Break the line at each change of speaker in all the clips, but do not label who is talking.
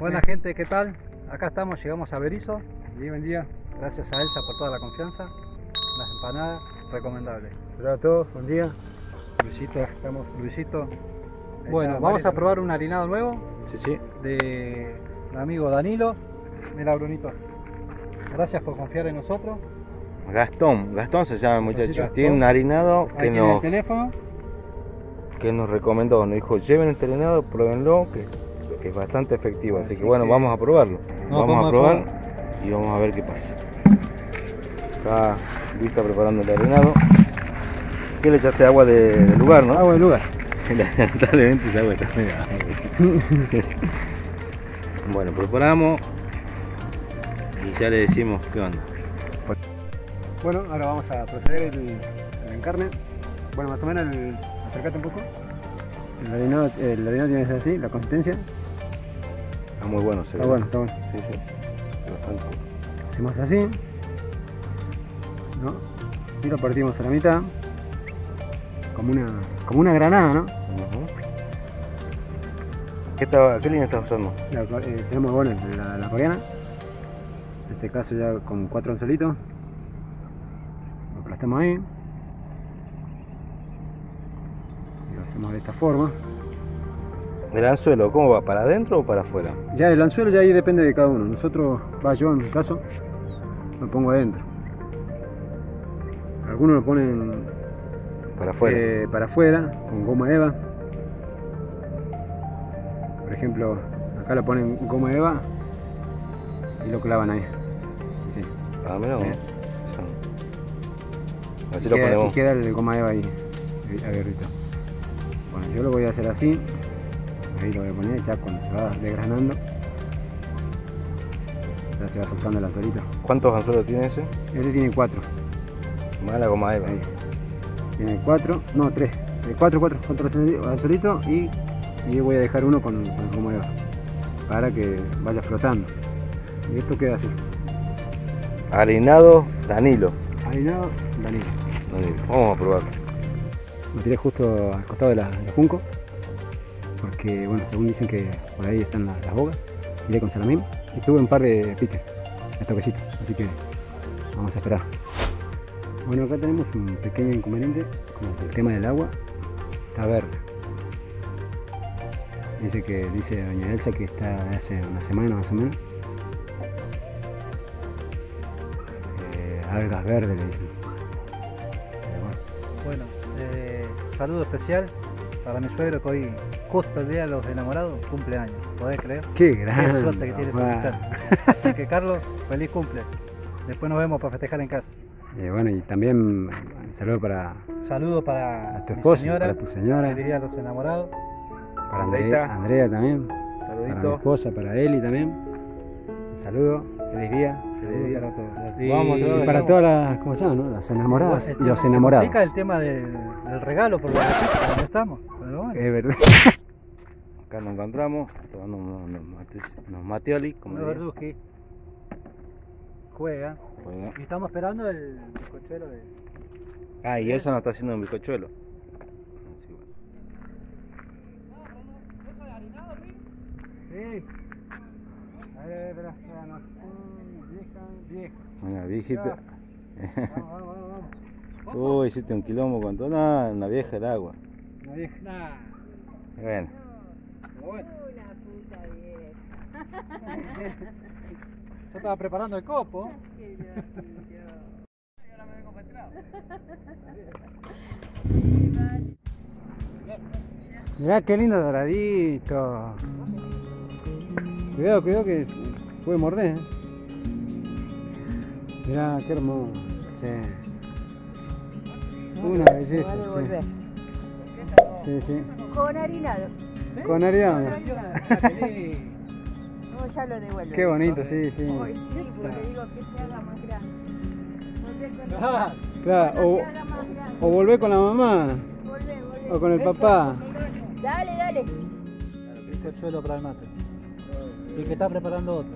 Buena gente, ¿qué tal? Acá estamos, llegamos a Berizo.
Bien, buen día.
Gracias a Elsa por toda la confianza. Las empanadas, recomendables.
Hola a todos, buen día.
Luisito,
Estamos.
Luisito. Bueno, vamos a probar un harinado nuevo
Sí, sí.
de mi amigo Danilo. Mira, Brunito. Gracias por confiar en nosotros.
Gastón, Gastón se llama el muchacho.
Gastón.
Tiene un harinado que
tiene el
nos,
teléfono.
que nos recomendó. Nos dijo, lleven este harinado, pruébenlo, que, que es bastante efectivo. Así,
Así
que bueno, vamos a probarlo.
No,
vamos a
a
probar y vamos a ver qué pasa. Acá Luis está preparando el harinado. ¿Qué le echaste agua de, del lugar, no?
Agua del lugar.
Lamentablemente esa agua está Bueno, preparamos y ya le decimos qué onda.
Bueno, ahora vamos a proceder el, el encarne. Bueno, más o menos, el, acércate un poco. El harinado, el harinado tiene que ser así, la consistencia.
Está muy bueno,
Está bueno, está bueno.
Sí, sí. Bastante.
Hacemos así. ¿No? Y lo partimos a la mitad. Como una, como una granada, ¿no?
¿Qué, estaba- ¿Qué línea estás usando?
La- eh, tenemos bueno, la, la coreana. En este caso ya con cuatro anzuelitos. Lo aplastamos ahí. Y lo hacemos de esta forma.
¿El anzuelo cómo va? ¿Para adentro o para afuera?
Ya el anzuelo ya ahí depende de cada uno. Nosotros, va yo en mi caso, lo pongo adentro. Algunos lo ponen
Para afuera.
eh, para afuera, con goma eva. Por ejemplo, acá lo ponen goma eva y lo clavan ahí. Sí.
ah, mira. Eso. Así
y
lo
queda,
ponemos.
y queda el goma eva ahí abierto. Bueno, yo lo voy a hacer así. Ahí lo voy a poner ya cuando se va desgranando. Ya se va soltando el anzuelito.
¿Cuántos anzuelos tiene ese?
Este tiene cuatro.
Mala goma eva.
Ahí. Tiene cuatro, no tres. Eh, cuatro, cuatro, cuatro anzuelitos y, y voy a dejar uno con, con el goma eva para que vaya flotando. Y esto queda así.
Harinado Danilo.
Harinado, Danilo.
Danilo. Vamos a probarlo.
Lo tiré justo al costado de la, de la junco. Porque, bueno, según dicen que por ahí están las, las bogas. Tiré con salamín y tuve un par de piques, de toquecitos. Así que vamos a esperar. Bueno, acá tenemos un pequeño inconveniente, como que el tema del agua está verde. Dice que, dice doña Elsa que está hace una semana más o menos. Eh, algas verdes le dicen. Bueno,
eh, saludo especial para mi suegro que hoy, justo el día de los enamorados, cumple años. ¿Podés creer?
Qué
Qué
grande.
suerte que tiene ese muchacho. Así que Carlos, feliz cumple. Después nos vemos para festejar en casa.
Eh, bueno, y también un saludo para,
Saludo para
tu esposa,
señora,
para tu señora,
día de los enamorados.
para. Andrea, Andrea también, para mi
Saludito.
esposa, para Eli también. Un saludo, feliz día.
Para todos.
Y,
Vamos,
y para todas las, ¿cómo se llama? no? Las enamoradas
El
y
tema-
los
se
enamorados.
complica el tema del, del regalo por lo que ¿dónde estamos? Pero bueno,
Es verdad.
Acá nos encontramos tomando unos, unos mate- unos mateoli, como.
Verduski juega
Bueno.
y estamos esperando el bizcochuelo de.
Ah, y Elsa nos está haciendo un bizcochuelo. Así, bueno.
Sí. A ver, espera, espera, no. Mm, Vieja, vieja.
Una viejita.
Vamos, vamos, vamos, vamos.
Uy, hiciste un quilombo con todo. No, en la vieja el agua.
Una vieja. Nah,
Bueno.
Una puta vieja.
Yo estaba preparando el copo.
Qué gracioso.
Mirá qué lindo doradito. Cuidado, cuidado que se puede morder. ¿eh? Mirá qué hermoso. che. Una belleza.
Vale,
che. Sí, sí.
Con harinado.
Con harinado.
No, ya lo devuelvo.
Qué bonito, sí, sí.
Ay, sí, porque digo que se haga más grande. Volver con el-
Ah,
Claro,
que
o, o volver con la mamá
Volver, volver.
o con el papá.
Dale, dale.
bizcochuelo para el mate. Y que está preparando otro.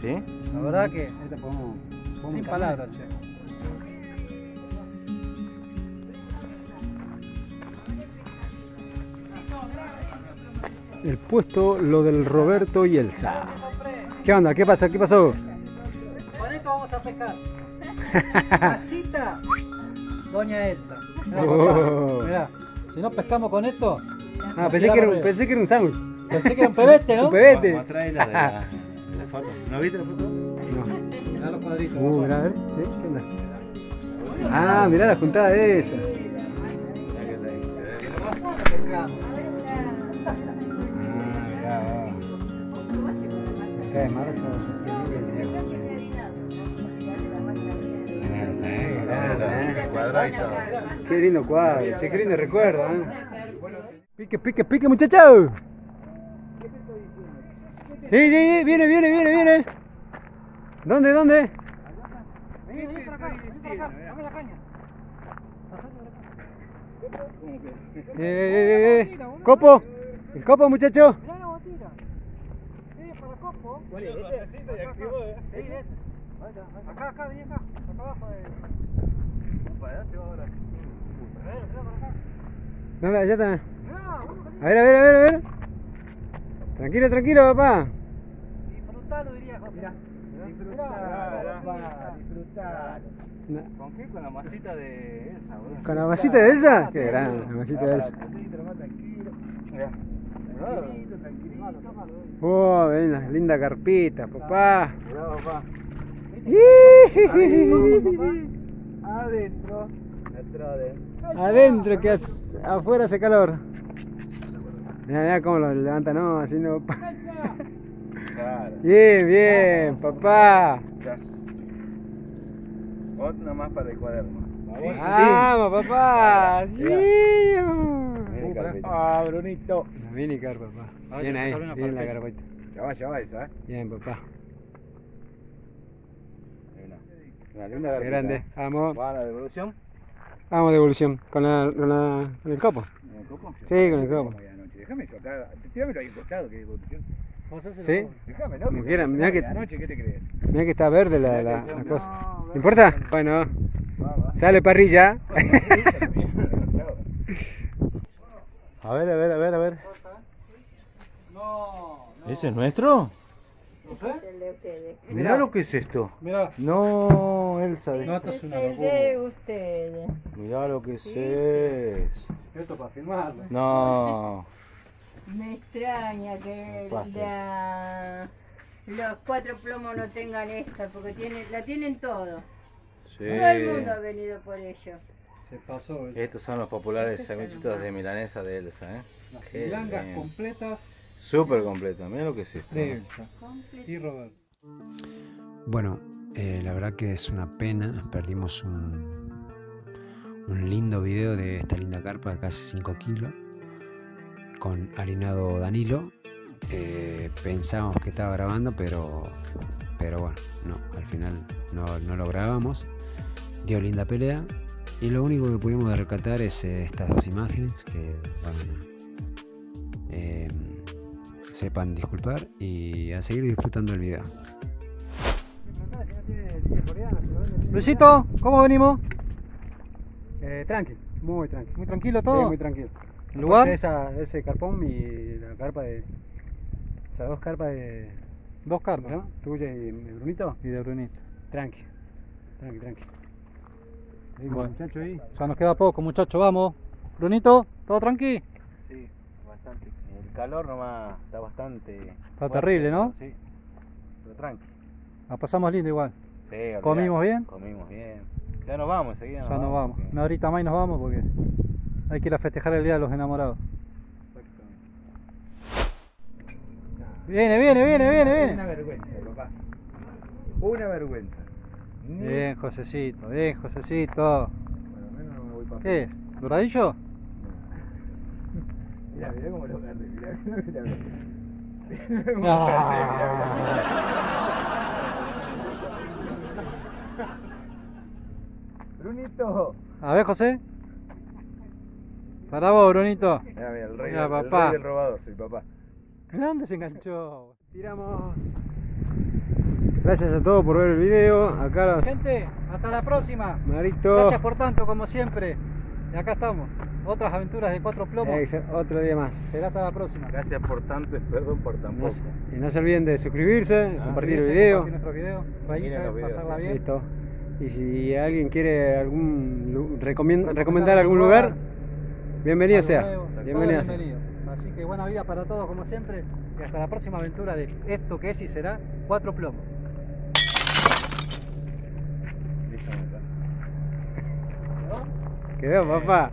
¿sí?
La verdad que,
Ahí te podemos- podemos
sin palabras, che.
el puesto lo del Roberto y Elsa. ¿Qué onda? ¿Qué pasa? ¿Qué pasó?
Con esto vamos a pescar. Casita, Doña Elsa. Mirá,
Oh.
mirá, si no pescamos con esto,
Ah, pensé que era, un- pensé que era un sándwich.
pensé que era un pebete, ¿no?
Un pebete.
Mostrá la de la, de la foto. ¿No viste la foto?
Los cuadritos.
Uh,
papá.
mirá, a ver. ¿Sí? ¿Qué onda? Ah, mirá la juntada de esa.
Eh.
Ah, mirá, Acá de marzo.
Cuadradito.
Qué lindo cuadro, che, qué lindo recuerdo, ¿eh? Pique, pique, pique, muchachos. Sí, sí, sí, viene, viene, viene, viene. ¿Dónde, dónde?
Vení, vení para acá, vení para acá, dame la caña.
Eh, eh, eh, eh. Copo, el copo, muchacho.
Mirá la botella. Sí, para copo.
Este activo, eh.
Sí. Acá, acá, vení acá. Acá abajo de.
Opa, ya se va ahora.
Acá.
Allá está. A ver, a ver, a ver, a ver. Tranquilo, tranquilo, papá.
Disfrutalo, diría José. Mirá.
Disfrutalo,
papá,
disfrutalo.
No.
¿Con qué? Con la masita de Elsa, boludo.
¿Con la masita de Elsa? Qué grande, la masita de Elsa.
Tranquilito, tranquilito.
Oh, ven la linda carpita, papá.
Cuidado, papá. Adentro. Adentro de.
Adentro, que afuera hace calor. Mira, mira cómo lo levanta, no, así no.
Claro.
Bien, bien, papá.
Ya. Otra más para el cuaderno.
Vamos, papá. Sí.
Mini carpeta.
Ah, Brunito. La mini carpa, papá.
Ah,
Bien ahí, bien la
parte.
carpita.
Ya va, ya va esa, ¿eh?
Bien, papá.
Una, linda carpeta.
grande. Vamos,
¿Va a la devolución?
vamos devolución. Con, la, con, la, con el copo.
¿En el copo?
Sí, con el copo.
Déjame soltar. Tíramelo ahí costado que devolución.
¿Sí?
Déjame,
Como
¿no?
quiera, mirá que-
Anoche, ¿qué te crees?
Mira que está verde la, la, la
no,
cosa.
no,
¿No importa? Bueno,
Va, va.
sale parrilla.
A ver, a ver, a ver, a ver.
No, no.
¿Ese es nuestro?
Ustedes.
Mirá lo que es esto.
Mirá.
No, Elsa. de-
No, esto es una
el
locura.
de ustedes.
Mirá lo que es. es.
Esto para filmarlo.
No.
Me extraña que la- los cuatro plomos no tengan esta, porque tiene, la tienen todo.
Sí.
Todo el mundo ha venido por ello.
Se pasó. el-
Estos son los populares sanguchitos de milanesa de Elsa, ¿eh?
Las
Qué
milangas
bien.
completas
Súper completo. Mirá lo que es esto.
de Elsa y Roberto.
Bueno, eh, la verdad que es una pena, perdimos un, un lindo video de esta linda carpa de casi 5 kilos con harinado Danilo. Eh, pensábamos que estaba grabando, pero, pero bueno, no, al final no, no lo grabamos. Dio linda pelea y lo único que pudimos rescatar es eh, estas dos imágenes que bueno, eh, sepan disculpar y a seguir disfrutando el video.
Luisito, ¿cómo venimos?
Eh, tranqui, muy tranqui.
Muy tranquilo
Sí,
todo.
muy tranquilo.
¿El lugar?
Esa, ese carpón y la carpa de. Esas dos carpas de.
Dos
¿Cómo se
carpas.
llama? Tuya y de Brunito.
Y de Brunito.
Tranqui. Tranqui, tranqui. Ahí,
Bueno.
muchacho ahí.
Ya nos queda poco, muchachos, vamos. Brunito, ¿todo tranqui?
Sí, bastante. El calor nomás está bastante.
Está terrible, ¿no?
Sí. Pero tranqui.
La pasamos lindo igual.
Sí, olvidate.
¿Comimos bien?
Comimos bien. Ya nos vamos, enseguida
Ya nos vamos.
porque-
Una horita más y nos vamos porque hay que ir a festejar el Día de los Enamorados. Viene, viene, viene, viene,
Una
viene.
vergüenza, papá. Una vergüenza.
Bien, Josecito, bien, Josecito.
Lo menos no me voy para
¿Qué es? ¿Doradillo?
Mira, mira cómo lo agarré. Mira, mira, mira. Brunito.
A ver, José. Para vos, Brunito.
Mira, mira, el rey,
Mira,
del, el
papá.
rey del robador, soy papá.
Dónde se enganchó.
Tiramos. Gracias a todos por ver el video. Acá los
Gente, hasta la próxima.
Marito.
Gracias por tanto, como siempre. Y acá estamos. Otras aventuras de cuatro plomos.
Otro día más.
Será hasta la próxima.
Gracias por tanto y perdón por tan
No
poco.
se- y no se olviden de suscribirse,
Ah,
compartir el
Suscribirse,
video.
compartir nuestro video.
Videos,
pasarla
sí.
bien.
Listo. Y si alguien quiere algún
Recomendar
recomendar algún lugar, bienvenido sea.
nuevo,
Bienvenido sea.
Así que buena vida para todos como siempre. Y hasta la próxima aventura de esto que es y será cuatro plomos.
Quedó, papá.